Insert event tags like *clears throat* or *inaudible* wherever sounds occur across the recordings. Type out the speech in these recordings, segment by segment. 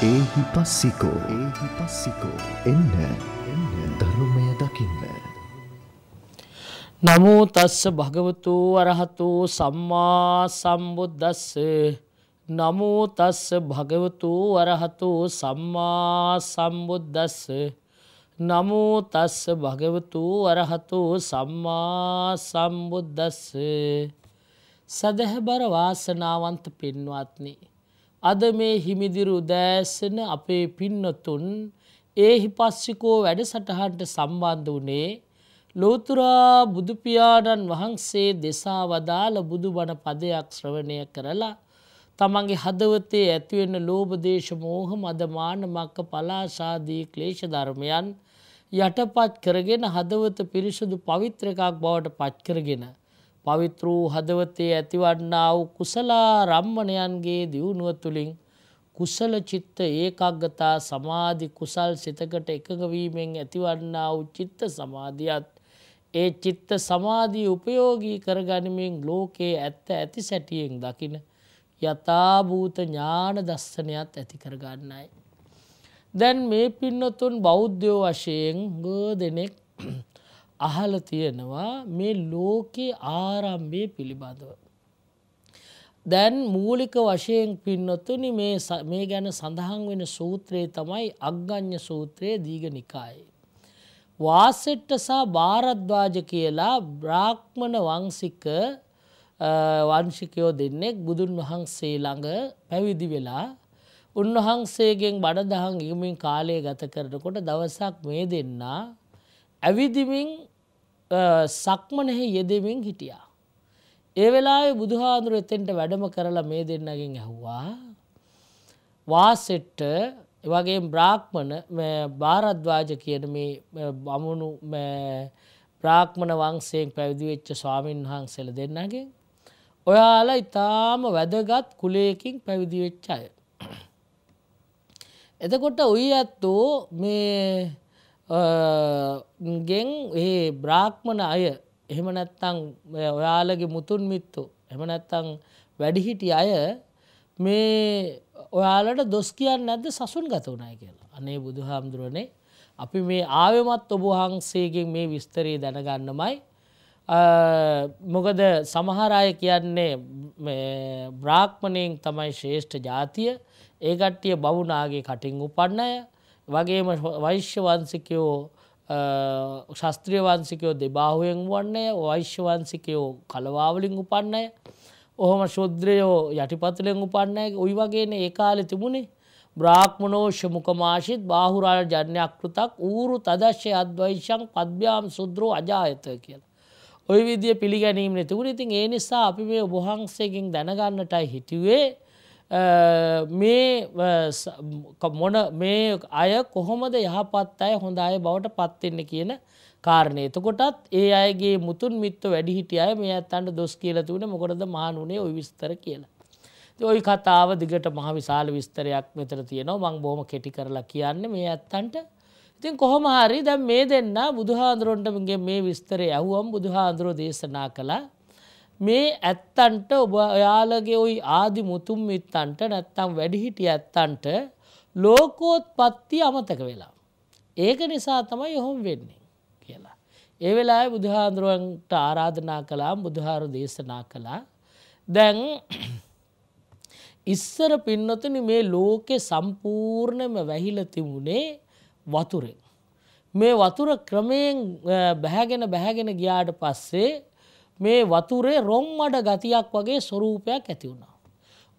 ඒහි පස්සිකෝ ඒහි පස්සිකෝ එන්න එන්න ධර්මය දකින්න. නමෝ තස්ස භගවතු අරහතු සම්මා සම්බුද්දස්ස. නමෝ තස්ස භගවතු අරහතු සම්මා සම්බුද්දස්ස. නමෝ තස්ස භගවතු අරහතු සම්මා සම්බුද්දස්ස. සදහැබර වාසනාවන්ත පින්වත්නි අද මේ හිමිදිරු දෑසන අපේ පින්නතුන් ඒහි පස්සිකෝ වැඩසටහන්ට සම්බන්ධ වනේ ලෝතුරා බුදුපියාණන් වහන්සේ දෙසා වදාළ බුදුබණ පදයක් ශ්‍රවණය කරලා තමන්ගේ හදවතේ ඇතිවෙන්න ලෝබදේශ මෝහ මදමාන මක්ක පලාශාදී ක්ලේෂ ධර්මයන් යටපත් කරගෙන හදවත පිරිසුදු පවිත්‍ර එකක් බවට පත්කරගෙන පවිත්‍ර වූ හදවතේ ඇතිවන්නා වූ කුසලා රම්මණයන්ගේ දියුණුව තුළින් කුසල චිත්ත ඒකක්ගතා සමාධි කුසල් සිතකට එකඟවීමෙන් ඇතිවන්නා වූ චිත්ත සමාධියත් ඒ චිත්ත සමාධී උපයෝගී කරගනිමින් ලෝකයේ ඇත්ත ඇති සැටියෙන් දකින යථභූත ඥාන දස්සනයක් ඇති කරගන්නයි. දැන් මේ පින්නතුන් බෞද්ධයෝ වශයෙන් ග දෙනෙක් අහල තියෙනවා මේ ලෝකයේ ආරම්භය පිළිබඳව. දැන් මූලික වශයෙන් පින්නොත්තුනි මේ ගැන සඳහන් වෙන සූත්‍රයේ තමයි අග්ගඥ සූත්‍රයේ දීග නිකායි. වාසෙට්ට සහ භාරද්වාජ කියලා බ්‍රාක්්මණ වංසික වංශිකයෝ දෙන්නෙක් බුදුන් වහන්සේ ළඟ පැවිදි වෙලා උන්වහන්සේගෙන් බඩදහන් ඉගමින් කාලය ගත කරනකොට දවසක් මේ දෙන්නා ඇවිදිමින් සක්මනෙහි යෙදමින් හිටියා. ඒ වෙලාවේ බුදුහාදුර එතෙන්ට වැඩම කරලා මේ දෙන්නගෙන් ඇහුවා වාසෙට්ට වගේ බ්‍රාක්්මණ භාරද්වාජ කියන මේ බමුණු බ්‍රාක්්මණ වංසයෙන් පැවිදිවෙච්ච ස්වාමීන් වහන්සෙල දෙන්නගේ ඔයාලා ඉතාම වැදගත් කුලයකින් පැවිදිවෙච්ච අය. එතකොට ඔයි ඇත්තෝ මේ ගෙන් ඒ බ්‍රාක්්මණ අය එහෙම නැත්තං ඔයාලගේ මුතුන් මිත්තු එම නැත්තං වැඩිහිටි අය මේ ඔයාලට දොස් කියන්න නැද්ද සසුන් ගත වුණයි කියලා? අනේ බුදු හාමුදුරුවනේ අපි මේ ආයමත් ඔබහන්සේගෙන් මේ විස්තරී දැනගන්නමයි. මොකද සමහරය කියන්නේ බ්‍රාක්්මණයෙන් තමයි ශ්‍රේෂ්ඨ ජාතිය. ඒකට්ටිය බවුනාගේ කටින් උපන්නය. වගේම වෛශ්‍ය වන්සිකයෝ ශස්ත්‍රිය වන්සිකයෝ දෙබාහුවෙන් වන්නේ වෛශ්‍ය වන්සිකයෝ කලවාවලින් උපන්නය ඔහොම ශුද්‍රයෝ යටිපතුලෙන් උපන්නය ඔයි වගේන ඒ කාලෙ තිබුණේ බ්‍රාක්්මනෝෂ මුකමාශිත් බාහුරාල ජනයක් කෘතක් ඌරු තදශ්‍ය අද්වයිශං පද්භ්‍යාම් සුද්‍රෝ අජායත කියලා. ඔය විදිය පිළිගැනීම තිබුණ ඉතින් ඒ නිසා අපි මේ ඔබහන්සේකින් දැනගන්නටයි හිටිවේ මේ මොන මේ අය කොහොමද යහපත් අය හොඳ අය බවට පත්වෙන්න කියන කාරණය එතකොටත් ඒ අයගේ මුතුන් මිත්ත වැඩි හිටිය අය මේ ඇත්තන්ට දොස් කියල තුන මොකොද මානුනේ ඔය විස්තර කියලා. ඔයි කතාව දිගට මහ විශාල විස්තරයක් මෙතර තියෙනවා. මං බොහොම කෙටි කරලා කියන්න මේ ඇත්තන්ට. ඉතින් කොහොම හරි දැන් මේ දෙන්න බුදුහාන්දුරොන්ටගේ මේ විස්තරය ඇහුවම් බුදුහාන්දුරෝ දේශනා කළා. මේ ඇත්තන්ට ඔබ ඔයාලගේ ඔයි ආදි මුතුම් මිත්තන්ට නැත්තම් වැඩිහිටිය ඇත්තන්ට ලෝකෝත් පත්ති අමතක වෙලා. ඒක නිසා තමයි යොහොම වෙන්නේ කියලා. ඒ වෙලා බුදුහාන්දුරුවන්ට ආරාධනා කලා බුදුහාරු දේශනා කළා දැන් ඉස්සර පින්නතුනි මේ ලෝකෙ සම්පූර්ණයම වැහිල තිබුණේ වතුරෙන්. මේ වතුර ක්‍රමයෙන් බැහැගෙන බැහැගෙන ගියාට පස්සේ මේ වතුරේ රොම්මඩ ගතියක් වගේ ස්වරූපයක් ඇති වුණා.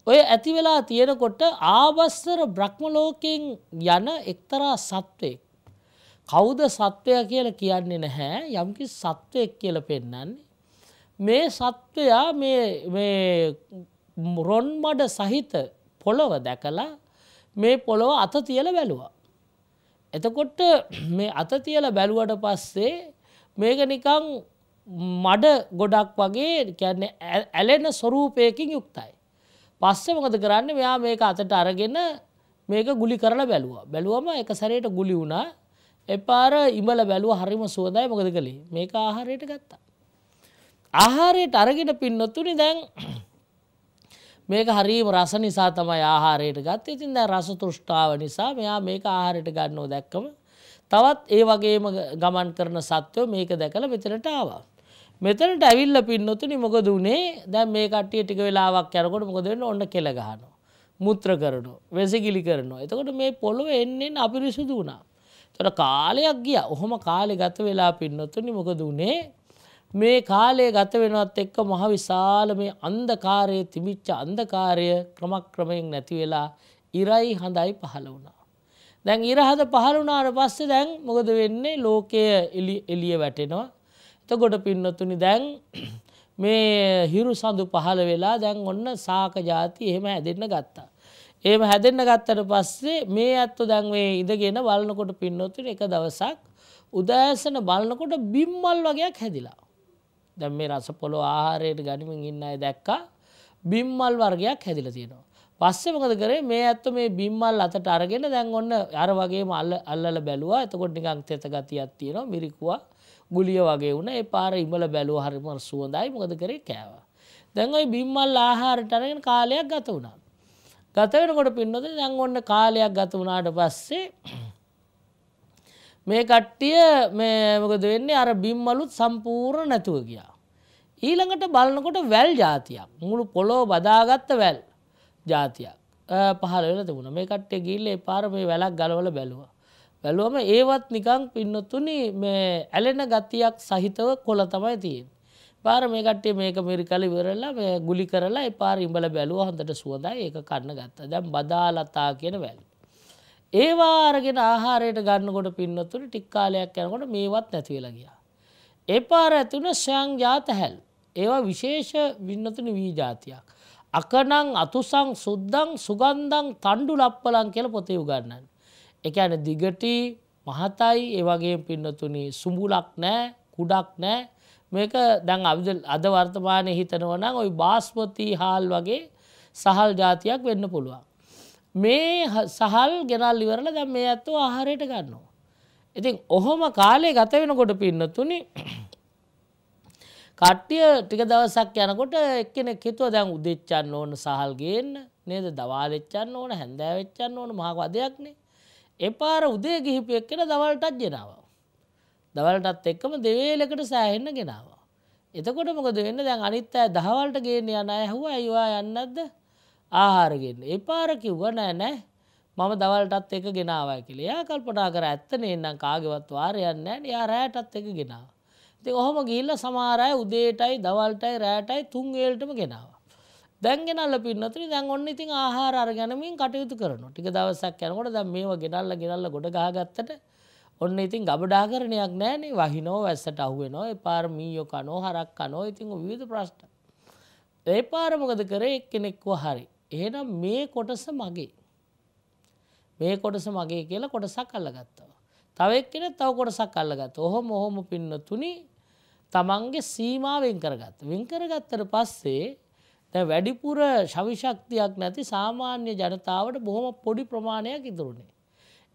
ඔය ඇති වෙලා තියෙනකොට ආවස්සර බ්‍රහ්මලෝකෙන් යන එක්තරා සත්වයෙක්. කෞද සත්වය කියල කියන්නේ නැහැ යම්කි සත්වයෙක් කියල පෙන්නන්නේ. මේ සත්වයා රොන්මඩ සහිත පොළොව දැකලා මේ පොළොව අත තියල බැලුවා. එතකොට මේ අත තියල බැලුවට පස්සේ මේක නිකං මඩ ගොඩක් වගේ කැන්න ඇලෙන ස්වරූපයකින් යුක්තයි. පස්සෙ මොකද කරන්න මෙයා මේක අතට අරගෙන මේක ගුලි කරලා බැලුව බැලුවම එක සරයට ගුලි වුණා එපාර ඉමල බැලුව හරිම සුවදයි මොකද කළේ මේක ආහාරයට ගත්තා. ආහාරයට අරගෙන පින්නොත්තුනි දැන් *clears throat* මේක හරිම රස නිසා තමයි ආහාරයට ගත් ඉතින් දැ රස තෘෂ්ටාව නිසා මෙයා මේක ආහාරයට ගන්නෝ දැක්කම තවත් ඒ වගේම ගමන් කරන සත්වයෝ මේක දැකල මෙතනට ආවා. මෙතනට ඇවිල්ල පින්නොතුනි මොකද වනේ? දැන් මේ කට්ටිය ටික වෙලාවක් යනකොට මොකද වෙන්න? ඔන්න කෙළගහන. මුත්‍ර කරනු වෙසගිලි කරනවා. එතකොට මේ පොළොව එන්නෙන් අපිරිසුදු වුණා. තොට කාලයක් ගිය. ඔහොම කාලෙ ගත වෙලා පින්නොතුනි මොකද වනේ? මේ කාලය ගත වෙනවත් එක්ක මහ විශාල මේ අන්දකාරය තිමිච්ච අන්දකාරය ක්‍රමක්‍රමයෙන් නැති වෙලා ඉරයි හඳයි පහළ වුණා. දැන් ඉරහද පහළුනාට පස්සේ දැන් මොකද වෙන්නේ? ලෝකය එලිය වැටෙනවා. එතකොට පින්නතුනි දැන් *clears throat* මේ හිරු සඳු පහළ වෙලා දැන් ඔන්න සාක ජාති එහෙම හැදෙන්න ගත්තා. ඒම හැදෙන්න්න ගත්තට පස්සේ මේ ඇත්තු දැන් මේ ඉදගෙන බලනකොට පින්නොතුන එක දවසක් උදෑසන බලනකොට බිම්මල් වගේයක් හැදිලා. දැම් මේ රස පොලො ආහාරයට ගනිමින් ඉන්න අය දැක්කා බිම්මල් වර්ගයක් හැදිල තියෙනවා. පස්සෙ මොකද කරේ මේ ඇත්ත මේ බිම්මල් අතට අරගෙන දැන් ඔන්න අර වගේ අල්ල අල්ල බැලවා එතකොට නිකං තෙත ගතියක් තියෙනවා මිරිකුවා ගුලිය වගේ වුණ ඒ පාර ඉමල බැලුව හරිම සුවඳයි මොකද කරේ කෑව. දැන් ඔයි බිම්මල් ආහාරට අරගෙන කාලයක් ගත වුණා. ගත වෙනකොට පින්නොද දැන් ඔන්න කාලයක් ගත වුණාට පස්සේ මේ කට්ටිය මේමකද වෙන්නේ අර බිම්මලුත් සම්පූර්ණ නැතුව ගියා. ඊළඟට බලනකොට වැල් ජාතියක් මුළු පොලෝ බදාගත්ත වැල් ජාතියක් පහල වෙන තිබුණ මේ කට්ටේ ගිල්ල පාර මේ වැලක් ගලවල බැලුව. බැලුවම ඒවත් නිකං පින්නතුනි මේ ඇලෙන ගතියක් සහිතව කොල තමයි තියෙන්. පාර මේ කට්ටේ මේක මිරි කල ඉවරලා මේ ගුලි කරලා පාර ඉඹල බැලුව හොඳට සුවදයි ඒක කන්න ගත්ත දැම් බදාලතා කියන වැල්. ඒවා අරගෙන ආහාරයට ගන්නකොට පින්නතුන ටික්කාලයක් යනකොට මේවත් නැතිවෙලා ගියා. ඒ පාර ඇතුන ස්යං ජාත හැල් ඒවා විශේෂ වින්නතුන වී ජාතියක්. අකනං අතුසං සුද්දං සුගන්දං තණ්ඩු ලප්පලං කියල පොතේ උගන්නන්න. එක ඇන දිගටි මහතයි ඒවගේ පින්නතුනි සුඹුලක් නෑ කුඩක් නෑ මේක දැන් අද වර්තමානය හිතනවනම් ඔයි බාස්පති හාල් වගේ සහල් ජාතියක් වෙන්න පුළුවන්. මේ සහල් ගෙනල් ඉවරල දැම් මේ ඇත්තු ආහාරයට ගන්නවා. ඉතින් ඔහොම කාලේ ගත වෙනකොට පින්නතුනි කට්ටිය ටික දවසක් යනකොට එක්කෙනෙක් හිතුව දැන් උදෙච්චන්න ඕන සහල් ගේන්න නේද දවාලෙච්චන්න ඕන හැන්දෑවෙච්චන්න ඕන මහක වදයක්නේ එපාර උදේ ගිහිපියක් කෙන දවල්ටත් ගෙනවා. දවල්ටත් එක්කම දෙවේලකට සෑහෙන්න ගෙනවා. එතකොට මොකද වෙන්න දැන් අනිත් අය දහවල්ට ගේන්න යන ඇහුව අයිවා යන්නද ආහාරගෙන් එපාර කිව්ව නෑ නෑ මම දවල්ටත් එක ගෙනාවයි කියල යා කල්පනා කර ඇත්තනේ එන්නම් කාගෙවත් වාරයන්න යා රෑටත් එක ගෙනාව. ති ඔහොම ගිල්ල සමාරය උදේටයි දවල්ටයි රෑටයි තුන්ගේල්ටම ගෙනාව. දැන්ගෙනල්ල පින්නතුනි දැන් ඔන්න ඉතින් ආහාර අරගැනමින් කටයුතු කරන ටික දවසක් යනකොට දැ මේවා ගෙනල්ල ගෙනල්ල ගොඩ ගහගත්තට ඔන්න ඉතින් ගබඩා කරණයක් නෑනේ වහිනෝ වැස්සට අහුවෙනවා පාර මීයෝ කනෝ හරක් කනෝ ඉතින් විධ ප්‍රශ්ට. ඒ පාරමකද කරේ එක් කෙනෙක්ව හරි. එහෙනම් මේ කොටස මගේ. මේ කොටස මගේ කියලා කොටසක් අල්ලගත්තව. තවක් කෙන තව කොටසක් අල්ලගත් ඔහොම ඔහොම පින්න තුනි තමන්ගේ සීමාවෙන් කරගත්. වෙන් කරගත්තර පස්සේ වැඩිපුර ශවිශක්තියක් නැති සාමාන්‍ය ජනතාවට බොහොම පොඩි ප්‍රමාණයක් ඉතුරුණේ.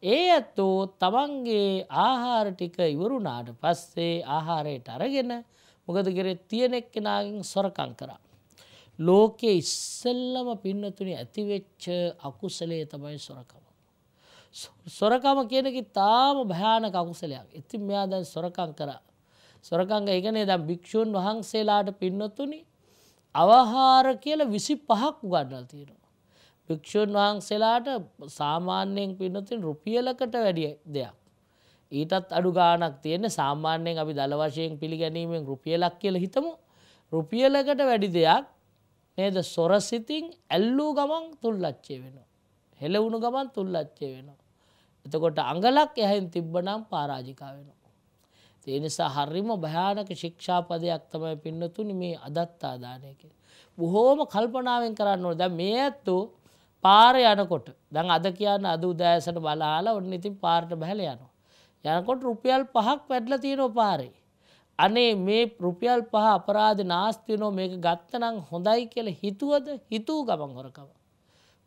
ඒ ඇත්තෝ තමන්ගේ ආහාර ටික ඉවරුණාට පස්සේ ආහාරයට අරගෙන මොකද කෙරෙ තියෙනෙක් කෙනගෙන් සොරකං කරා. ලෝකෙ ඉස්සල්ලම පින්නතුනි ඇතිවෙච්ච අකුසලේ තමයි සොරකම. සොරකම කියනකි තාම භයානක අකුසලයක් ඉතින් මෙයා දැන් සොරකං කරා. සොරකංග එකනේ දැම් භික්‍ෂූන් වහන්සේලාට පින්නතුනි අවහාර කියල විසි පහක් උගන්නල් තියෙනවා. භික්‍ෂූන් වහන්සේලාට සාමාන්‍යයෙන් පින්නතින් රුපියලකට වැඩිය දෙයක්. ඊටත් අඩු ගානක් තියෙන සාමාන්‍යයෙන් අපි දළ වශයෙන් පිළිගැනීමෙන් රුපියලක් කියල හිතමු රුපියලකට වැඩි දෙයක් නේද සොරසිතින් ඇල්ලූ ගමන් තුල්ලච්චේ වෙන. හෙලවුණු ගමන් තුල්ලච්චේ වෙනවා. එතකොට අඟලක් එහැන් තිබ්බනම් පාරාජිකා වෙනවා. ඒ නිසා හරිම භයානක ශික්ෂාපදයක් තමයි පින්නතුනි මේ අදත්තාදානයක. බොහෝම කල්පනාවෙන් කරන්න ඕ දැ මේ ඇත්තු පාර යනකොට දැන් අද කියන්න අද උදෑසට බලාලා ඔන්න ඉතින් පාර්ට බැහල යනවා. යනකොට රුපියල් පහක් වැඩල තියෙනෝ පාරේ. අනේ මේ රුපියල් පහ අපරාධ නාස්තියනෝ මේක ගත්තනං හොඳයි කියල හිතුවද හිතූ ගමන් හොරකම.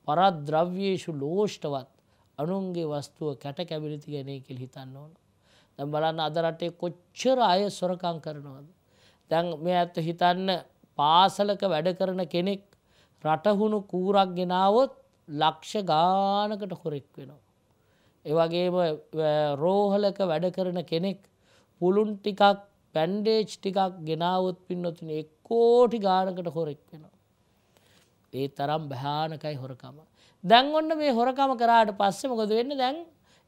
පරත් ද්‍රව්‍යේශු ලෝෂ්ටවත් අනුන්ගේ වස්තුව කැට කැබිලිති ගැනේ කෙල් හිතන්න ඕන. දැන් බලන්න අද රටේ කොච්චර අය සොරකම් කරනවද. දැන් මේ ඇත්ත හිතන්න පාසලක වැඩ කරන කෙනෙක් රටහුණු කූරක් ගෙනාවොත් ලක්ෂ ගානකට හොරෙක් වෙනවා. ඒවගේම රෝහලක වැඩ කරන කෙනෙක් පුළුන් ටිකක් පැන්ඩේජ් ටිකක් ගෙනාවොත් පින්නොතින එක්කෝටි ගානකට හොරෙක් වෙනවා. ඒ තරම් භ්‍යානකයි හොරකම. දැන් ඔන්න මේ හොරකම කරාට පස්සෙ මොකද වෙන්න දැන්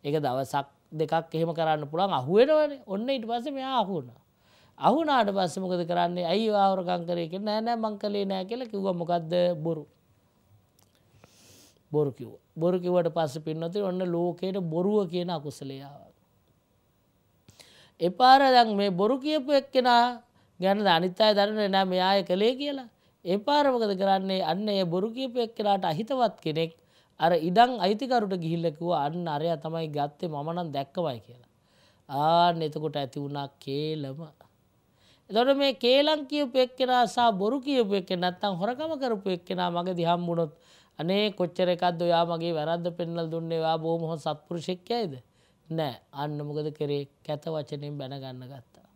එක දවසක් දෙකක් එහෙම කරන්න පුළන් අහුවෙනවන ඔන්න ඉට පස්ස මෙයා අහුුණ. අහුනාට පස්ස මොකද කරන්නේ? ඇයි ආවරකං කරයක නෑනෑ මං කලේ නෑ කියල කිව්ව. මොකක්ද බොරු. බොරු කිව් බොරු කිවට පස්ස පින්නති ඔන්න ලෝකයට බොරුව කියන අකුසලයාව. එපාර දැන් මේ බොරු කියපු එක්කෙනා ගැන අනිත්තාය දරන නෑ මෙයාය කළේ කියලා. එපාරමකද කරන්නේ? අන්න ඒ බොරු කියපු එක්කෙනාට අහිතවත් කෙනෙක් අර ඉඩං අයිතිකරුට ගිහිල්ලකුව අන්න අරය තමයි ගත්තේ මමනන් දැක්කවයි කියලා. ආන එතකොට ඇති වුණා කේලම. එතොට මේ කේලං කියපු එක්කෙනා සා බොරු කියපු එක්ක නැත්තම් හොරකම කරපු එක්කෙනා මගේ දිහම් වුණොත් අනේ කොච්චර එකක්ද ඔයා මගේ වැරද්ද පෙන්නල් දුන්නේවා බෝම හො සත්පුරුෂෙක්යයිද නෑ අන්න මොකද කරේ කැත වචනයෙන් බැනගන්න ගත්තා.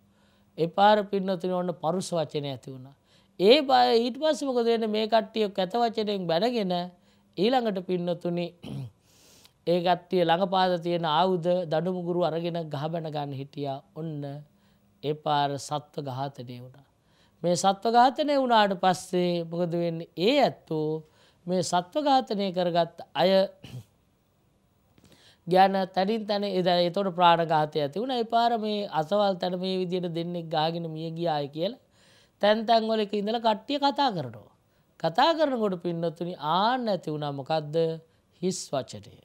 එපාර පින්නතින ඔන්න පරුස වචනය ඇති වුණා. ඒ බය ඊට පස්ස මොකද වෙන මේ කට්ටිය කැත වචනයෙන් බැනගෙන ඊළඟට පින්නතුනි ඒ ගත්තිය ළඟපාද තියෙන ආවුද දඩුමුගුරු අරගෙන ගහබැන ගන්න හිටියා ඔන්න ඒ පාර සත්ව ගාතනය වුණා. මේ සත්ව ඝාතනය වුණාට පස්සේ මොකද වෙන්න ඒ ඇත්තෝ මේ සත්ව ඝාතනය කරගත් අය ගැන තැනින් තැන එද එතොට ප්‍රාණඝාතය ඇති වුණ එපාර මේ අසවල් තැන මේ විදියට දෙන්නෙක් ගාගෙන මිය ගියාය කියලා තැන් තැන්වලක ඉඳල කට්ටිය කතා කරනවා. කතා කරනකොට පින්නතුනි ආන ඇති වුණා මොකක්ද හිස් වචනය.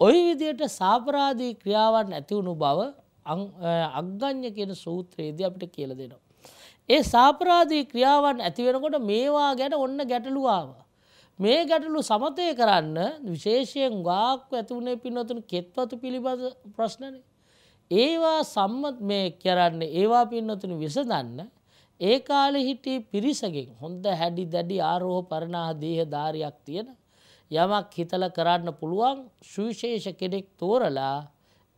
ඔය විදියට සාපරාධී ක්‍රියාවන් ඇතිවුණු බව අග්ගඥ කියන සූත්‍රයේදී අපිට කියල දෙනවා. ඒ සාපරාධී ක්‍රියාවන් ඇතිවෙනකොට මේවා ගැන ඔන්න ගැටලුවාව. මේ ගැටලු සමතය කරන්න විශේෂයෙන් ගාක් ඇතිවුණේ පින්නතුන කෙත්වතු පිළිබඳ ප්‍රශ්නන. ඒවා සම්මත් මේ කරන්න ඒවා පින්නතුන විසදන්න ඒ කාලෙ හිටිය පිරිසගෙන් හොඳ හැඩි දැඩි ආරෝහ පරණහ දේහ ධාරයක් තියෙන යමක් හිතල කරන්න පුළුවන් සුවිශේෂ කෙනෙක් තෝරලා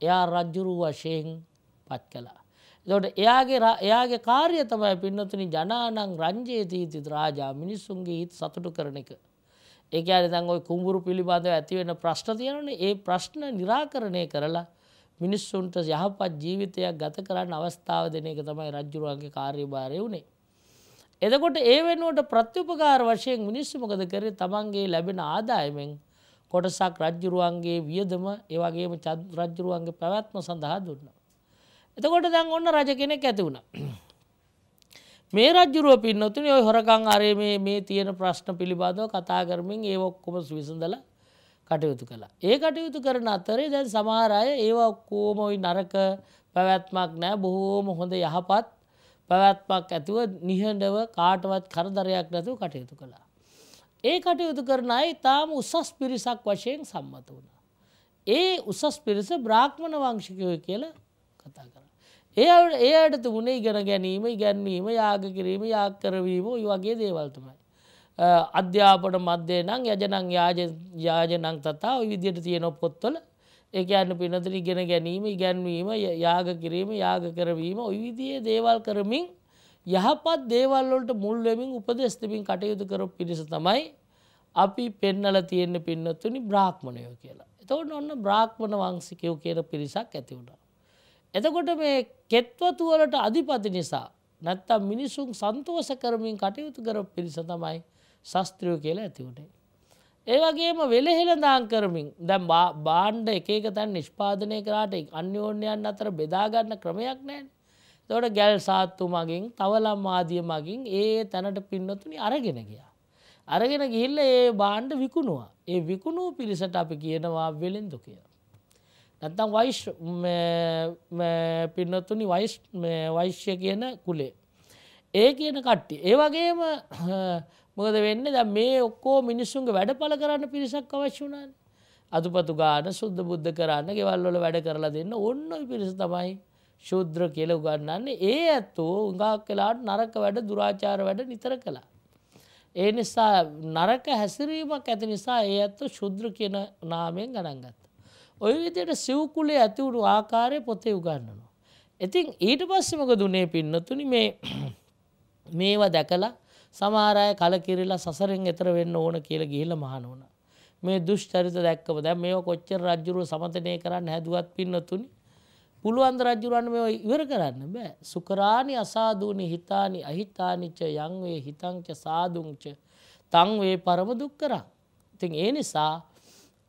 එයා රජ්ජුරු වශයෙන් පත් කලා. දොට එයාගේ එයාගේ කාර්ය තමයි පින්නතුනි ජනානං රංජයේතීති රාජා මිනිස්සුන්ගේ හිත් සතුටු කරන එක. ඒක අර දං ඔයි කුඹුරු පිළිබඳව ඇතිවෙන ප්‍රශ්න තියෙනන ඒ ප්‍රශ්න නිරාකරණය කරලා මිනිස්සුන්ට යහපත් ජීවිතයක් ගත කරන්න අවස්ථාව දෙන එක තමයි රජ්ජුරුවන්ගේ කාර්යභාරය වුණේ. එදකොට ඒ වෙනුවට ප්‍රත්‍යුපකාර වශයෙන් මිනිස්සු මොකද කරේ තමන්ගේ ලැබෙන ආදායමෙන් කොටසක් රජ්ජුරුවන්ගේ වියදම ඒවගේම රජ්ජුරුවන්ගේ පැවැත්ම සඳහා දුන්න. එතකොට දැන් ඔන්න රජ කෙනෙක් ඇති වුණ. මේ රජ්ජුරුව පින්නතුන ඔය හොරකං අරේ මේ තියෙන ප්‍රශ්න පිළිබඳව කතා කරමින් ඒ ඔක්කොම විසඳල කටයුතු කලා. ඒ කටයුතු කරන අතරේ දැන් සමහරය ඒවා ඔක්කෝමොයි නරක පැවැත්මක් නෑ බොහෝම හොඳ යහපත් පැවැත්මක් ඇතුව නිහඬව කාටවත් කරදරයක් නැතුව කටයුතු කළා. ඒ කටයුතු කරන අයි තාම උසස් පිරිසක් වශයෙන් සම්මත වුණ. ඒ උසස් පිරිස බ්‍රාහ්මණ වංශිකයෝ කියල කතා කර. ඒ ඒයට තුමුණේ ඉගෙන ගැනීම ඉගැන්වීම යාග කිරීම යාක් කරවීම ඔයි වගේ දේවල්තුමයි. අධ්‍යාපන මධ්‍යය නං යජනං යාජනං තතා ඔය විදියට තියෙන පොත්වල ඒක යන්න පිනතර ඉගෙන ගැනීම ඉගැන්වීම යාග කිරීම යාග කරවීම ඔය විදියේ දේවල් කරමින් යහපත් දේවල්වලට මුල්වෙමින් උපදෙස්තමින් කටයුතු කර පිරිස තමයි අපි පෙන්නල තියෙන්න පින්නතුනි බ්‍රාහ්මණයෝ කියලා. එතවට ඔන්න බ්‍රාහ්මණ වංසිකයෝ කියන පිරිසක් ඇති වුණා. එතකොට මේ කෙත්වතුවලට අධිපති නිසා නැත්තම් මිනිසුන් සන්තෝස කරමින් කටයුතු කර පිරිස තමයි ශස්ත්‍රියෝ කියලා ඇති වුණේ. ඒ වගේම වෙලහෙළදාං කරමින් දැම් බාණ්ඩ එක තැන් නිෂ්පාදනය කරාට අන්‍යෝන්‍යයන් අතර බෙදාගන්න ක්‍රමයක් නෑන්. තොට ගැල් සාත්තු මගින් තවලම් ආදිය මගින් ඒ තැනට පින්නතුනි අරගෙන ගියා. අරගෙන ගිහිල්ල ඒ බාණ්ඩ විකුණවා. ඒ විකුණූ පිරිසට අපි කියනවා වෙලෙන්දු කිය. නැත්තම් වයිශ් පින්නතුනි වයිස් වෛශ්‍ය කියන කුලේ. ඒ කියන කට්ටි. ඒ වගේම මොකද වෙන්න ද මේ ඔක්කෝ මිනිස්සුන්ගේ වැඩ පල කරන්න පිරිසක් අවශ්‍ය වුණන්. අතුපතු ගාන සුද්ද බුද්ධ කරන්න ගෙවල්වල වැඩ කරලා දෙන්න ඔන්න පිරිස තමයි ශුද්‍ර කියල උගන්නන්නේ ඒ ඇත්තෝ උඟක් කලාට නරක වැඩ දුරාචාර වැඩ නිතර කළා. ඒ නිසා නරක හැසිරීමක් ඇති නිසා ඒ ඇත්තු ශුද්‍ර කියන නාමයෙන් ගණන්ගත්ත. ඔය විදියට සිව්කුලේ ඇතිවුණු ආකාරය පොතේ උගන්නනවා. ඉතින් ඊට පස්සෙමක දුන්නේ පින්නතුනි මේ මේවා දැකලා සමහරය කලකිරලා සසරෙන් එතර වෙන්න ඕන කියල ගිහිල මහන වුණ. මේ දුෂ්චරිත දැක්කම දැ මේ කොච්චර රජ්ජුරුව සමතනය කරන්න හැදුවත් පින්නතුනි පුළුවන්ද රජ්ජුරන්න මේ ඉවර කරන්න බෑ සුකරාණි අසාධූනි හිතානි අහිතානිච්ච යංවේ හිතංච සාදුංච තංවේ පරම දුක් කරා. ඉතින් ඒ නිසා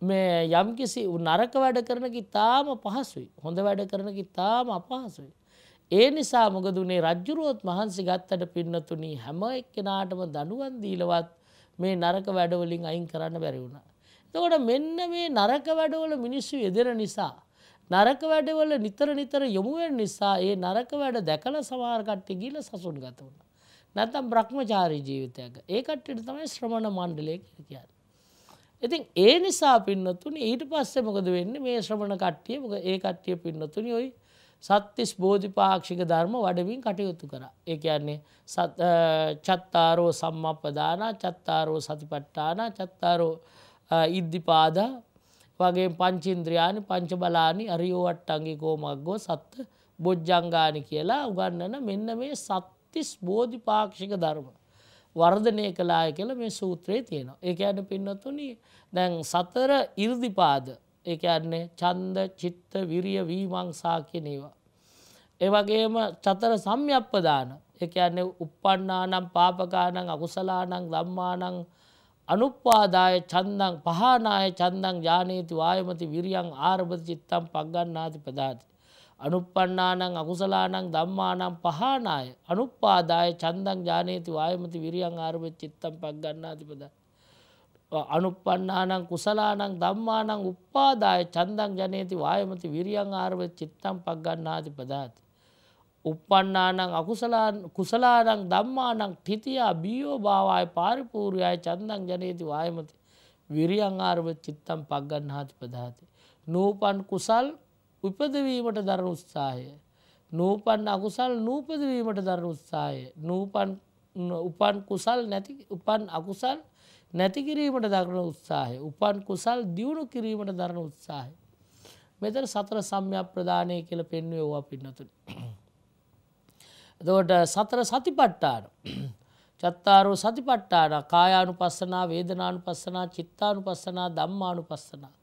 මේ යම්කිසි නරක වැඩ කරනකි තාම පහසුයි හොඳ වැඩ කරනකි තාම අපහසුයි. ඒ නිසා මොකදුනේ රජ්ජුරුවොත් මහන්සි ගත්තට පින්නතුනී හැම එක්කෙනාටම දනුවන් දීලවත් මේ නරක වැඩවලින් අයින් කරන්න බැරි වුණ. තකොට මෙන්න මේ නරක වැඩවල මිනිස්සු යෙදෙන නිසා. නරක වැඩවල නිතර නිතර යොමුුවෙන් නිසා ඒ නරක වැඩ දැකල සමාර්කට්ටි ගිල සසුන් ගත වුණ. නැතම් බ්‍රහ්මචාරී ජීවිතයක ඒකට්ට තමයි ශ්‍රමණ මණ්ඩලය කියන්න. ඉතින් ඒ නිසා පින්නතුනි ඊට පස්සේ මොකද වෙන්න මේ ශ්‍රමණ කට්ටිය මොක ඒ කට්ටිය පින්නතුනි ඔයි සත්තිස් බෝධිපාක්ෂික ධර්ම වඩමින් කටයුතු කර. ඒ කියන්නේ චත්තාරෝ සම්මපදාන චත්තාරෝ සතිපට්ටාන චත්තාරෝ ඉද්ධිපාද වගේ පංචින්ද්‍රයානි පංච බලානි අරියෝවට්ටංගිකෝ මක්ගෝ සත්ත බොජ්ජංගානි කියලා උගන්නන මෙන්න මේ සත්තිස් බෝධිපාක්ෂික ධර්ම. වර්ධනය කලාය කියල මේ සූත්‍රයේ තියෙනවා. ඒක ඇන පින්නතුනි දැන් සතර ඉර්දිපාද ඒක යන්නේ චන්ද චිත්ත විරිය වීමංසා කියනේවා. ඒවගේම චතර සම්යප්පදාන එක යන්නේ උපන්නානම් පාපකානං අකුසලානං දම්මානං අනුපාදාය චන්දං පහනාය චන්දං ජානීති වායමති විරියං ආරභත චිත්තම් පක්ගන්නාති පදාති. අනුපන්නානං අකුසලානං දම්මානම් පහනාය අනුපාදාය චන්දං ජානීති වායමති විරියං ආරභ චිත්තම් පක්ගන්නාති පදාති. අනුපන්නානං කුසලානං දම්මානං උපාදාය චන්දං ජනයති වායමති විරියං ආරව චිත්තම් පක් ගන්නාති පදාති. උපන්නානං අකුසලාන් කුසලානං දම්මානං ටිතියා බියෝ භාවාය පාරිපූරයාය චන්දං ජනයති වායමති විරියං ආරව චිත්තම් පක් ගන්නාති පදාති. නූපන් කුසල් උපදවීමට දරන උත්සාහය. නූපන් අකුසල් නූපදවීමට දරන උත්සාහය. නූපන් උපන් කුසල් නැති උපන් අකුසල් නැති කිරීමට දරන උත්සාහය උපන් කුසල් දියුණු කිරීමට දරන උත්සාහය. මෙතර සතර සම්යක් ප්‍රධානය කියල පෙන්වෝවා පින්නතුන. දෝට සතර සතිපට්ටාන. චත්තාරෝ සතිපට්ටාන කායානු පස්සනා වේදනානු පස්සනා චිත්තානු පස්සනා දම්මානු පස්සනා.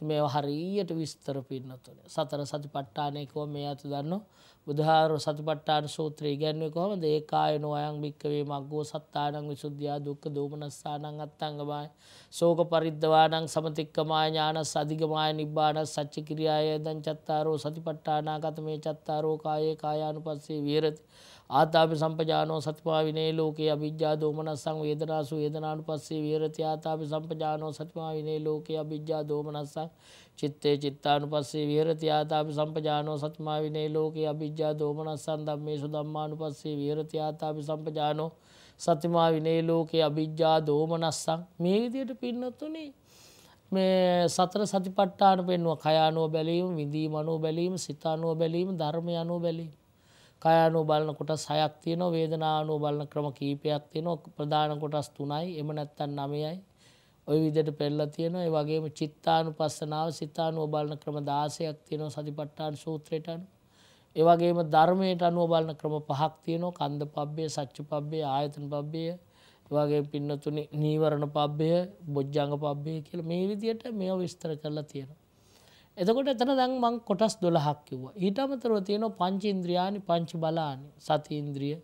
මේ හරියට විස්තර පින්නතුන සතර සතිපට්ටානයකෝ මේ ඇතු දන්න? බුදුහාර සතිපට්ටාන සූත්‍රය ගැන්ව කොහම ඒකාය නොයන් භික්කවේ මක්ගෝ සත්තානං විසුද්‍යා දුක්ක දෝමනස්සානං අත්තංගමයි. සෝක පරිද්ධවානං සමතික්කමා ඥාන සධිකමය නිබ්බාන සච්චි කිරියාය දන් චත්තාරෝ සතිපට්ටානා කත මේ චත්තාරෝ කායේ කායානු පස්සේ වියරති ආතාපි සම්පජානෝ සතිපා විනේ ලෝකේ අභිජ්ජා දෝමනස්සං වේදනාසු වේදනානු පස්සේ විහරති. ආතාපි සම්පජානෝ සතිපා විනේ ලෝකේ අභිජ්ජා දෝමනස්සං චිත්තේ චිත්තානු පස්සේ විහරති. ආතාපි සම්පජානෝ සතිමා විනේ ලෝකේ අභිජ්ජා දෝමනස්සං ධම්මේසු ධම්මානු පස්සේ විහරති. ආතාපි සම්පජානෝ සතිමා විනේ ලෝකේ අභිජ්ජා දෝමනස්සං මේ විදියට පින්නතුනේ. මේ සතර සතිපට්ටාන පෙන්ව කයානුව බැලීම විදී මනෝ බැලීම සිතානුව බැලීම ධර්මය අනුව බැලීම. කයානු බලන කොටස් හයක් තියන වේදනානු බලන ක්‍රම කීපයක් තියෙන ප්‍රධාන කොටස් තුනයි. එම නැත්තන් නමයයි ඔය විදිට පෙල්ල තියෙන ඒ වගේම චිත්තානු පස්සනාව සිතානුව බලන ක්‍රම දාසයක් තියෙනවා සතිපට්ටාන් සූත්‍රයටන ඒවගේම ධර්මයට අනුව බලන ක්‍රම පහක් තියනවා. කන්ද පබ්බය සච්චු පබ්බේ ආයතන පබ්බය වගේ පින්නතුනි නීවරණ පබ්බය බොජ්ජංග පබ්බය කියල මේ විදියට මෙ විස්තර කරලා තියෙනවා. එතකොට එතන දැන් මං කොටස් දොළහක් කිව්ව. ඊට අමතරව තියෙනවා පංච ඉන්ද්‍රියානි පංච බලානි සති ඉන්ද්‍රිය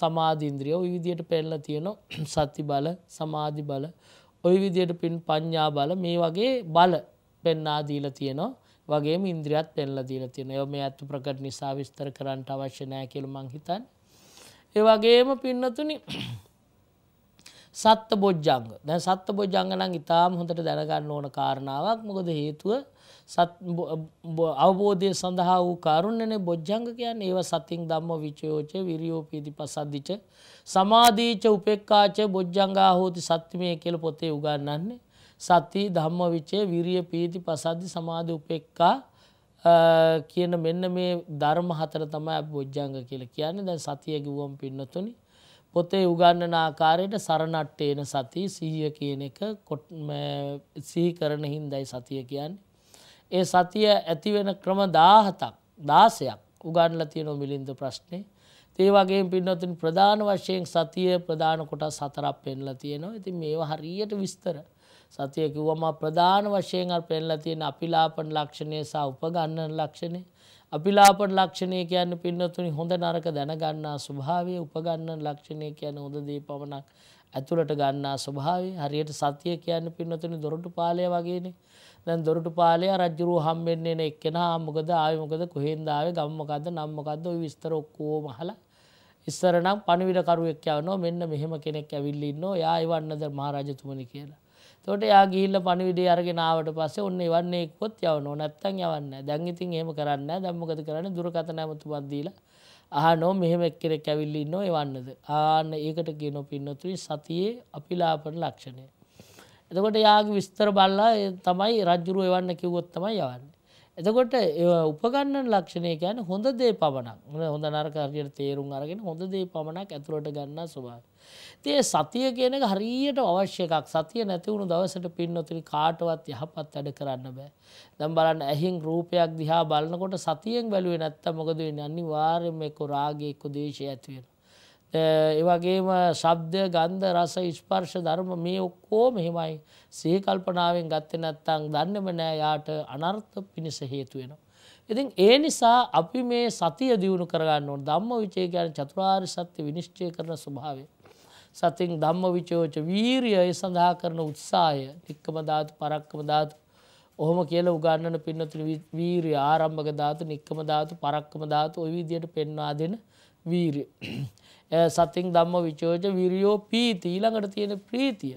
සමාධීන්ද්‍රිය. ඔය විදියට පෙන්ල තියෙනවා *clears throat* සති බල සමාධි බල ඔය විදියට පින් පඤ්ඥා බල මේ වගේ බල පෙන්නාදීල තියෙනවා. වගේ ඉන්ද්‍රියත් පෙන්ල දීල තියෙන යො මේ ඇත්තු ප්‍රකට නිසා විස්තර කරන්නට අවශ්‍ය නෑ කියල මංහිතන්. ඒ වගේම පින්නතුනි සත්ත බොජ්ජංග. දැ සත්ත බොජ්ජංග නම් ඉතාම හොඳට දැනගන්න ඕන කාරණාවක්. මොකද හේතුව අවබෝධය සඳහා වූ කරුණන බොජ්ජංග කියන්න ඒව සතින් දම්ම විචයෝච විරියෝපීති පසද්දිච සමාධීච උපෙක්කාච බොජ්ජංගා හෝති සත්තිමය කියල පොතේ උගන්නන්නේ සති ධම්ම විචේ විරිය පීති පසද්දි සමාධ උපෙක්කා කියන මෙන්න මේ ධර්ම හතර තමයි බොජ්ජංග කියල කියන්නේ. දැන් සතිය ගිවුවම් පින්නතුනි. පොතේ උගන්නන ආකාරයට සරණට්ටේන සති සීය කියන එක සිහි කරන හින්දයි සතිය කියන්නේ. ඒ සතිය ඇතිවෙන ක්‍රම දාහතක් දාසයක් උගන්ල තියනො මිලින්ද ප්‍රශ්නය ඒ වගේ පින්නතුන් ප්‍රධාන වශයෙන් සතිය ප්‍රධාන කොට සතරක් පෙන්ලා තියෙනවා. ඉතින් මේවා හරියට විස්තර. සතිය කිව්වම ප්‍රධාන වශයෙන් අර පෙන්ලා තියෙන අපිලාපන ලක්ෂණය සහ උපගන්නන ලක්ෂණය. අපිලාපන ලක්ෂණය කියන්න පින්නතුනි හොඳ නරක දැනගන්නා ස්වභාවය උපගන්නන ලක්ෂණය කියන හොඳ දේ පමණක් ඇතුළට ගන්නා ස්වභාවය. හරියට සතිය කියන්න පින්නතුනි දොරටු පාලය වගේනේ. දැන් දොරටු පාලය රජ්ජුරුව හම්බෙන්නේ න එක්කෙනා මොකද ආය මොකද? කොහෙන්ද ආවේ? ගම්මකක්ද නම්මකක්ද ඔය විස්තර ඔක්කෝම අහලා ඉස්සර නම් පණිවිඩකරුවෙක් යවනවා. මෙන්න මෙහෙම කෙනෙක් ඇවිල්ලා ඉන්නවා. යා එවන්නද මහරජතුමනි? කියලා. එතකොට යා ගිහිල්ලා පණිවිඩය අරගෙන ආවට පස්සේ ඔන්න එවන්නේ එක්කොත් යවනවා නැත්තම් යවන්නේ නැහැ. දැන් ඉතින් එහෙම කරන්නේ නැහැ. දැන් මොකද කරන්නේ? දුරකථන ඇමතුමක් දීලා අහනෝ මෙහෙම එක්කෙනෙක් ඇවිල්ලා ඉන්නවා එවන්නද. ආන්න ඒකට කියනවා පින්නතුනි සතියේ අපිලාපන ලක්ෂණය. එතකොට යාගේ විස්තර බල්ලා තමයි රජ්ජුරුව එවන්න කිව්වොත් තමයි යවන්නේ. එතකොට උපගන්නන ලක්ෂණය කියන්නේ හොඳ දේ පමණක් හොඳ නරක හරියට තේරුම් අරගෙන හොඳ දේ පමණක් ඇතුළට ගන්නා ස්වභාවය. ඉතින් සතිය කියන එක හරියට අවශ්‍ය එකක්. සතිය නැති වුණු දවසට පින්නොතිරි කාටවත් යහපත් වැඩ කරන්න බෑ. දැන් බලන්න ඇහින් රූපයක් දිහා බලනකොට සතියෙන් බැලුවේ නැත්තම් මොකද වෙන්නේ? අනිවාර්යයෙන්ම එක්ක රාගය එක්ක ද්වේෂය ඇති වෙනවා. ඒවගේම ශබ්දය ගන්ධ රස ස්පර්ශ ධර්ම මේ ඔක්කෝ මෙහෙමයි සහකල්පනාවෙන් ගත්ත නැත්තං දන්නම නෑ යාට අනර්ථ පිණිස හේතු වෙනවා. ඉතින් ඒ නිසා අපි මේ සතිය දියුණු කරගන්න ඕන ධම්ම විචය කියන චතුරාර්ය සත්‍ය විනිශ්චය කරන ස්වභාවය. සතින් ධම්ම විචෝච වීරිය ඒ සඳහා කරන උත්සාහය නික්කම ධාතු පරක්කම ධාතු ඔහොම කියලා උගන්නන පින්නතුනි වීරිය ආරම්භක ධාතු නික්කම ධාතු පරක්කම ධාතු ওই විදිහට පෙන්වා දෙන වීරිය. සතින් ධම්ම විචෝජ විරියෝ පීති ඊළඟට තියෙන ප්‍රීතිය.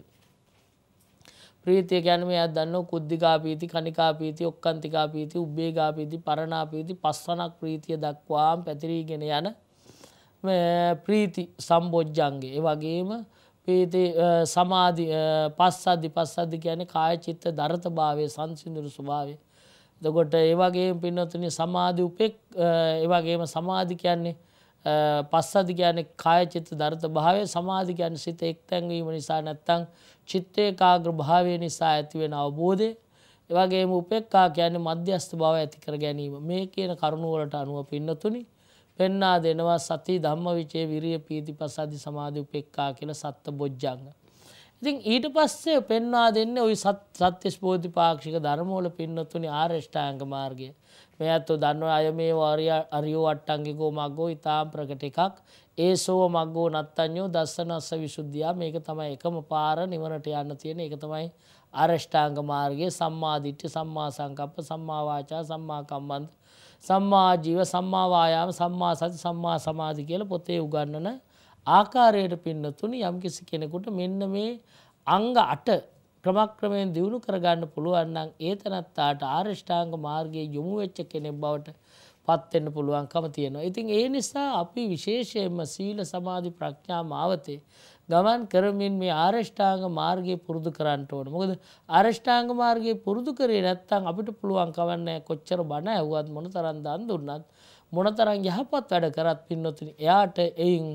ප්‍රීතිය ගැනම අත් දන්න කුද්ධිකා පීති කනිකා පීති ඔක්කන්තිකා පීති උබ්බේගා පීති පරණා පීති පස්වනක් ප්‍රීතිය දක්වාම් පැතිරීගෙන යන ප්‍රීති සම්බෝජ්ජන්ගේ ඒ වගේම පීති සමාධි පස්සද්ධි පස්සද්ධි කියන කාය චිත්ත දරත භාවය සංසිදුරු ස්වභාවය. දකොට ඒවගේ පින්නතුනි සමාධි උපෙක් ඒවගේම සමාධි කියන්නේ පස්සදි කියන කායචිත්ත දර්ථ භාවය සමාධි කියන සිත එක්තැන්වීම නිසා නැත්තං චිත්තේකාග්‍ර භාවය නිසා ඇතිවෙන අවබෝධය එවගේම උපෙක්කා කියන මධ්‍යස්ථ බව ඇති කර ගැනීම මේ කියන කරුණුවලට අනුව පින්නතුනි පෙන්නා දෙනවා සති ධම්ම විචේ විරිය පීති පසදි සමාධි උපෙක්කා කියල සත්ත බොජ්ජංග. ඉතින් ඊට පස්සේ පෙන්වා දෙන්න ඔයි සත්‍ය ස්පෝධි පාක්ෂික ධර්මෝල පින්නතුනි ආර්ෂ්ඨාංග මාර්ගය. මේ ඇත්තු දන්න අය මේ වාරය අරියෝ අට්ටංගිකෝ මක්ගෝ ඉතාම් ප්‍රකට එකක්. ඒ සෝ මක්ගෝ නත්තඥෝ දස්සනස්ස විශුද්ධයා මේක තමයි එකම පාර නිවනට යන්න තියෙන එක තමයි අරෂ්ඨාංග මාර්ගයේ. සම්මාධිට්්‍ය සම්මා සංකප්ප සම්මාවාචා සම්මාකම්බන්ධ සම්මාජීව සම්මාවායාම සම්මා සති සම්මා සමාධි කියල පොතේ උගන්නන ආකාරයට පින්නතුනි යම්කිසි කෙනෙකුට මෙන්න මේ අංග අට ක්‍රමක්‍රමයෙන් දියුණු කරගන්න පුළුවන්නම් ඒ තැනත්තාට ආර්ෂ්ඨාංග මාර්ගයේ යොමු වෙච්ච කෙනෙක් බවට පත්වෙන්න පුළුවන්කම තියෙනවා. ඉතින් ඒ නිසා අපි විශේෂයෙන්ම සීල සමාධි ප්‍රඥා මාවතේ ගමන් කරමින් මේ ආරෂ්ඨාංග මාර්ගය පුරුදු කරන්නට ඕන. මොකද ආරෂ්ඨාංග මාර්ගය පුරුදු කරේ නැත්තම් අපිට පුළුවන් කවන්නේ කොච්චර බණ ඇහුවත් මොන තරම් දන් දුන්නත් මොන තරම් යහපත් වැඩ කරත් පින්නොතුනි එයාට එයින්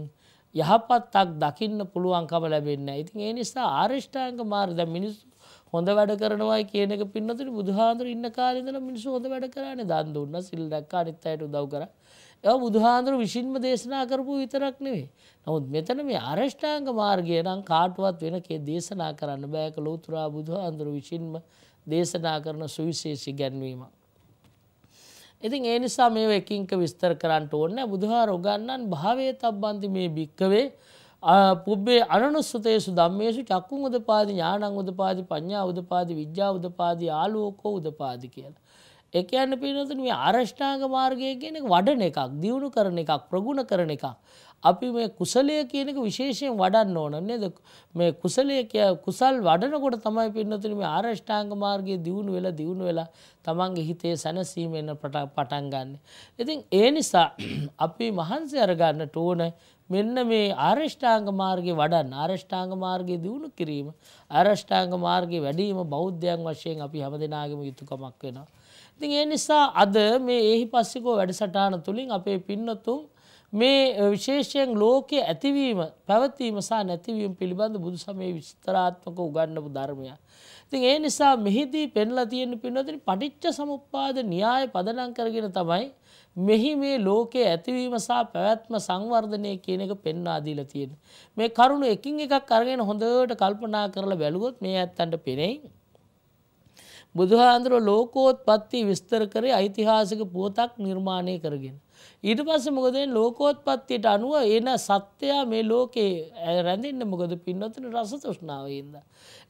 යහපත්තක් දකින්න පුළුවන්කම ලැබෙන්න. ඉතින් ඒ නිසා ආර්ෂ්ඨාංග මාර්ග මිනිස්සු හොඳ වැඩ කරනවා කියන එක පින්නතුනි බුදුහාඳුර ඉන්න කාලේ ඉඳලා මිනිස්සු හොඳ වැඩ කරානේ දන් දුන්නා සිල් දැක්කා අනිත් අයට උදව් කරා. ඒවා බුදුහාඳුර විසින්ම දේශනා කරපු විතරක් නෙවෙයි. නමුත් මෙතන මේ ආරෂ්ඨාංග මාර්ගය නම් කාටවත් වෙන කේ දේශනා කරන්න බෑ කලෝතුරා බුදුහාඳුර විසින්ම දේශනා කරන සුවිශේෂී ගැන්වීමක්. ඉතින් ඒ නිසා මේ එකින්ක විස්තර කරන්න ඕන්න බුදුහාර උගන්නන් භාවය තබ්බන්ති මේ භික්කවේ පුබ්බේ අනනුස්සතේසු දම්මේසු චක්කුන් උදපාදි ඥානං උදපාදි පඤ්ඥා උදපාදි විද්‍යා උදපාදි ආලුවකෝ උදපාදි කියලා. එක යන්න පිනතුන මේ ආරෂ්ඨාංග මාර්ගය කියන වඩන එකක් දියුණු කරන එකක් ප්‍රගුණ කරන එකක්. අපි මේ කුසලය කියනක විශේෂයෙන් වඩන්න ඕන නේද මේ කුසලය කුසල් වඩනකොට තමයි පින්නතුන මේ ආරෂ්ඨාංග මාර්ගය දියුණු වෙලා දියුණු වෙලා තමන්ගේ හිතේ සැනසීමෙන් පටන් ගන්න. ඉතින් ඒ නිසා *clears throat* අපි මහන්සි අරගන්නට ඕන මෙන්න මේ ආරෂ්ඨාංග මාර්ගය වඩන්න ආරෂ්ඨාංග මාර්ගය දියුණු කිරීම ආරෂ්ඨාංග මාර්ගය වැඩීම බෞද්ධයන් වශයෙන් අපි හැම දෙනාගම යුතුකමක් වෙනවා. ඉතින් ඒ නිසා අද මේ එහි පස්සිකෝ වැඩසටාන තුළින් අපේ පින්නතුන් මේ විශේෂයෙන් ලෝකයේ ඇතිවීම පැවතීම සහ නැතිවීම පිළිබඳ බුදු සමය විස්තරාත්මක උගන්නපු ධර්මය. ඉතින් ඒ නිසා මෙහිදී පෙන්ලා තියෙන පින්නතින පටිච්ච සමුප්පාද න්‍යාය පදනම් කරගෙන තමයි මෙහි මේ ලෝකයේ ඇතිවීම සහ පැවැත්ම සංවර්ධනය කියන එක පෙන්වා දීලා තියෙන. මේ කරුණු එකින් එකක් අරගෙන හොඳට කල්පනා කරලා බැලුවොත් මේ ඇත්තන්ට පෙනෙයි. බුදුහාඳුර ලෝකෝත්පත්ති විස්තර කරේ ඓතිහාසික පුවතක් නිර්මාණය කරගෙන. ඊට පස්සේ මොකද ලෝකෝත්පත්තියට අනුව එන සත්‍යයා මේ ලෝකේ රැඳෙන්න මොකද පින්නතුන රස තෘෂ්ණාව හින්දා.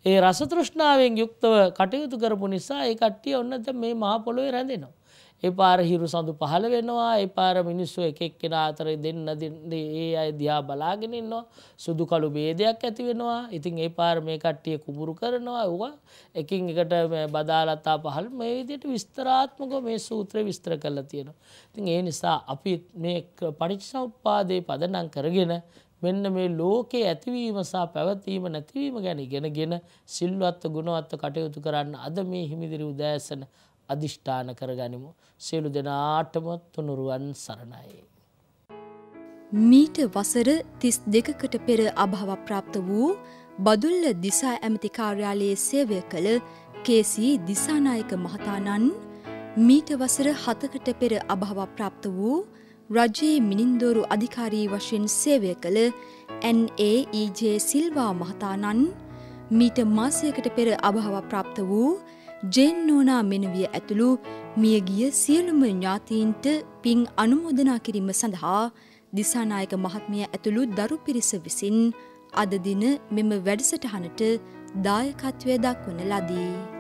ඒ රස තෘෂ්ණාවෙන් යුක්තව කටයුතු කරපු නිසා ඒ කට්ටිය ඔන්න දැන් මේ මහ පොළොවේ රැඳෙනවා. ඒ පාර හිරු සඳු පහළ වෙනවා ඒ පාර මිනිස්සු එක එක්කෙන අතර දෙන්න දෙන්නේ ඒ අය දිහා බලාගෙන ඉන්නවා. සුදු කළු ભેදයක් ඇති වෙනවා. ඉතින් ඒ පාර මේ කට්ටිය කුඹුරු කරනවා. ඒවා එකින් එකට බදාලතා පහළ මේ විදිහට විස්තරාත්මකව මේ සූත්‍රය විස්තර කරලා තියෙනවා. ඉතින් ඒ නිසා අපි මේ පටිච්චසමුප්පාදේ පදනම් කරගෙන මෙන්න මේ ලෝකයේ ඇතිවීම සහ පැවතීම නැතිවීම ගැන ඉගෙනගෙන සිල්වත්ව ගුණවත්ව කටයුතු කරන්න අද මේ හිමිදිරි උදෑසන අධිෂ්ඨාන කරගනිමු. සියලු දෙනාටම තුනුරුවන් සරණයි. මීට වසර තිස් දෙකකට පෙර අභාව ප්‍රාප්ත වූ බදුල්ල දිසා ඇමති කාර්යාලයේ සේවය කළ කේසී දිසානායක මහතානන් මීට වසර හතකට පෙර අභාව ප්‍රාප්ත වූ රජයේ මිනින්දෝරු අධිකාරී වශයෙන් සේවය කළ NAEJ සිල්වා මහතානන් මීට මාසයකට පෙර අභාව ප්‍රාප්ත වූ ජෙන් නෝනා මෙනවිය ඇතුළු මියගිය සියලුම ඥාතීන්ට පින් අනුමෝදනා කිරීම සඳහා දිසානායක මහත්මිය ඇතුළු දරු පිරිස විසින් අද දින මෙම වැඩසටහනට දායකත්වය දක්වන ලදී.